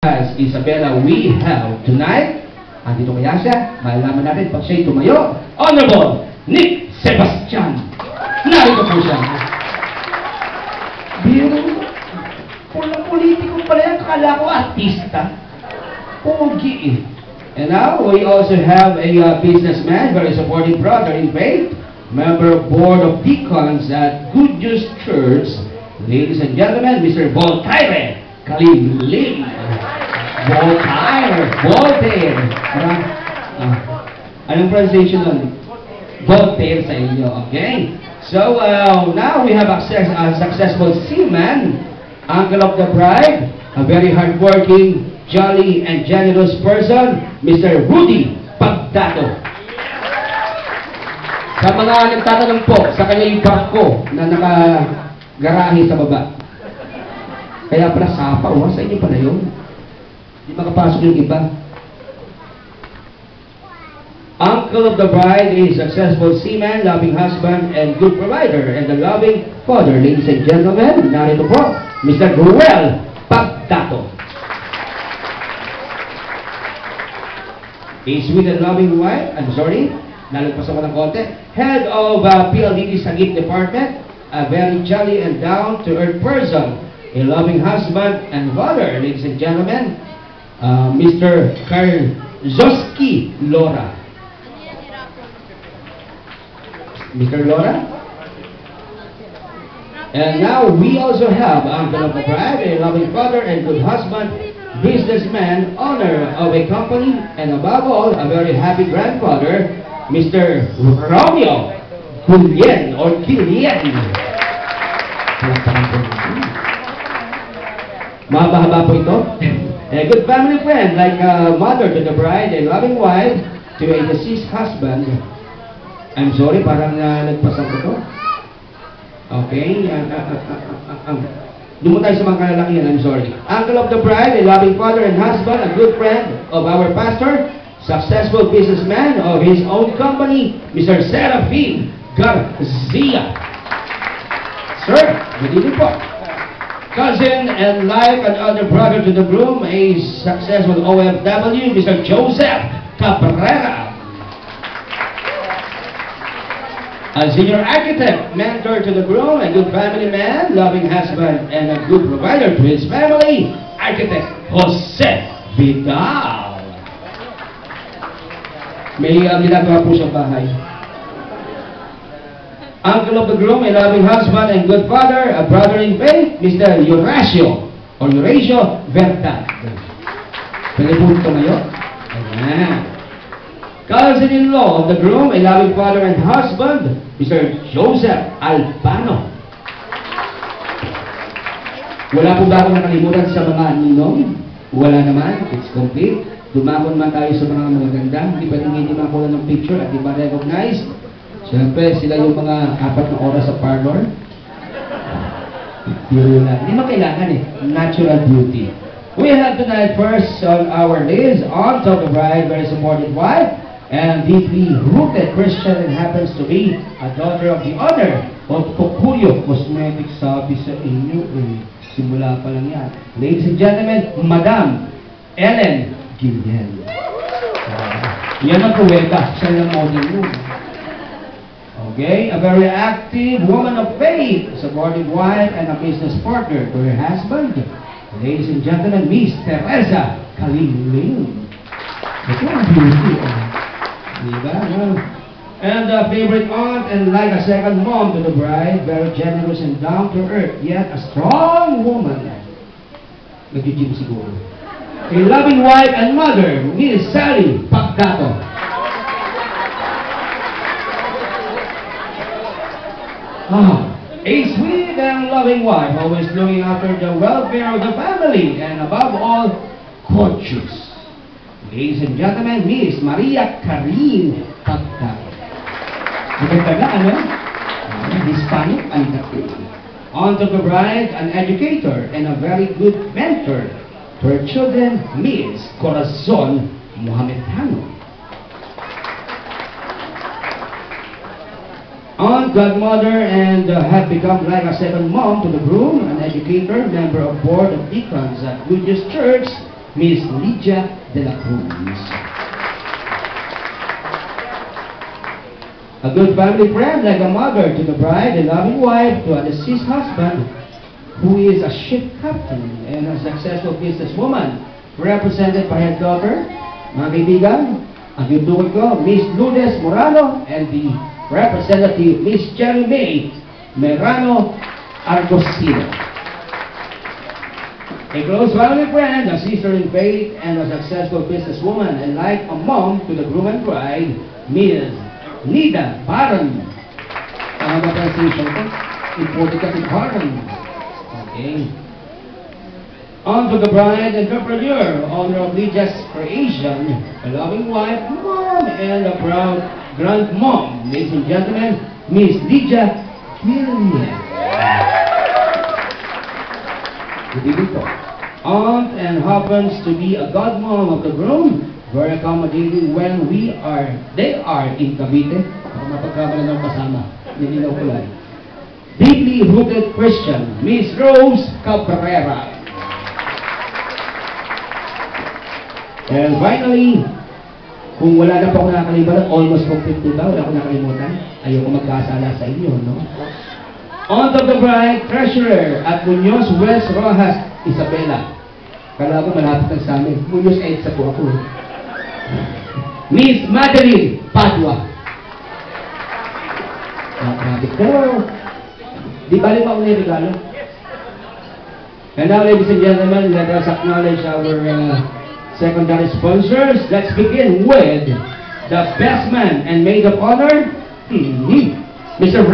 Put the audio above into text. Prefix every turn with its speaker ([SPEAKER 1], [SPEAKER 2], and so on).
[SPEAKER 1] As Isabella we have tonight, andito kaya siya, malalaman natin pag siya'y tumayo, Honorable Nick Sebastian. Narito po siya. Biro, pulang politiko pala yan, kala ko artista. Pogi eh. And now, we also have a uh, businessman, very supportive brother in faith, member of Board of Deacons at Good News Church. Ladies and gentlemen, Mr. Voltaire Kalimlim. Voltaire, Voltaire. Parang, ah, anong pronunciation nun? Voltaire sa inyo, okay? So, uh, now we have access, a successful seaman, uncle of the bride, a very hardworking, jolly, and generous person, Mr. Rudy Pagdato. Sa mga nagtatanong po, sa kanya yung barko na nakagarahe sa baba. Kaya pala sapa, oh, sa inyo pala yun. Di makapasok yung iba. Uncle of the bride is successful seaman, loving husband, and good provider, and a loving father. Ladies and gentlemen, narito po, Mr. Gruel Pagdato. A sweet and loving wife, I'm sorry, nalagpas ako ng konti, head of uh, PLDT Sagip Department, a very jolly and down-to-earth person, a loving husband and father, ladies and gentlemen, uh, Mr. Karzoski Lora. Mr. Lora? And now we also have Uncle Bride, a loving father and good husband, businessman, owner of a company, and above all, a very happy grandfather, Mr. Romeo Julien or Kilien. Mahaba-haba po ito. a good family friend, like a mother to the bride, a loving wife to a deceased husband. I'm sorry, parang uh, nagpasa ko to. Okay. Uh, uh, uh, uh, uh, uh. Doon mo tayo sa mga kalalakihan, I'm sorry. Uncle of the bride, a loving father and husband, a good friend of our pastor, successful businessman of his own company, Mr. Serafin Garcia. Sir, good evening po. Cousin and life and other brother to the groom, a successful OFW, Mr. Joseph Cabrera. A senior architect, mentor to the groom, a good family man, loving husband, and a good provider to his family, architect Jose Vidal. May uh, ginagawa po siyang bahay. Uncle of the groom, a loving husband and good father, a brother in faith, Mr. Horacio, or Verdad. Pwede po tumayo? Ayan. Cousin-in-law of the groom, a loving father and husband, Mr. Joseph Albano. Wala po ba akong nakalimutan sa mga ninong? Wala naman. It's complete. Dumakon man tayo sa mga magaganda. Hindi pwedeng hindi makakuha ng picture at di ba recognized? Siyempre, sila yung mga apat na oras sa parlor. Biro lang. Hindi mo kailangan eh. Natural beauty. We have tonight first on our list, on top the bride, very supportive wife, and deeply rooted Christian and happens to be a daughter of the honor of Popuyo Cosmetics sabi sa inyo eh. Simula pa lang yan. Ladies and gentlemen, Madam Ellen Gillian. Yan ang kuweta. Siya yung model mo. Okay, a very active woman of faith, supportive wife, and a business partner to her husband. Ladies and gentlemen, Miss Teresa? No? And a favorite aunt and like a second mom to the bride, very generous and down to earth, yet a strong woman. Nag-gym siguro. A loving wife and mother, Miss Sally Pagdato. A sweet and loving wife, always looking after the welfare of the family, and above all, gorgeous. Ladies and gentlemen, Miss Maria Karin Pagdato. Maganda na, ano? Hispanic, ang dating. On to the bride, an educator and a very good mentor to her children, Miss Corazon Mohametano. Aunt, godmother, and uh, have become like a second mom to the groom, an educator, member of board of deacons at Goodness Church, Miss Lydia de la Cruz. A good family friend, like a mother to the bride, a loving wife to a deceased husband, who is a ship captain and a successful businesswoman, represented by her daughter, mga kaibigan, ang yung ko, Miss Lourdes Morano, and the representative, Miss Cherry May Merano Argosino. A close family friend, a sister in faith, and a successful businesswoman, and like a mom to the groom and bride, Ms. Nida Baron. Tama ba pronunciation ko? Baron. Okay. On to the bride and entrepreneur, owner of Lydia's Creation, a loving wife, mom, and a proud grandmom. Ladies and gentlemen, Miss Lydia Killian. Good evening. Aunt and happens to be a godmom of the groom, very accommodating when we are, they are in Cavite. Deeply rooted Christian, Miss Rose Cabrera. And finally, kung wala na po ako nakakalimutan, almost complete na, wala ko nakalimutan, ayoko magkasala sa inyo, no? On top the bride, treasurer at Munoz West Rojas Isabela. Kala ko malapit lang sa amin. Munoz Edsa po ako. eh. Miss Madeline Padua. Grabe. Pero, di bali pa ako na regalo? And now, ladies and gentlemen, let us acknowledge our uh, secondary sponsors. Let's begin with the best man and maid of honor, hmm, hmm. Mr.